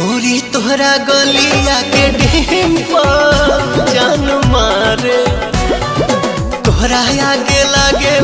गोरी तोहरा गलिया के डिम्पल जान मारे। तोहरा आगे लागे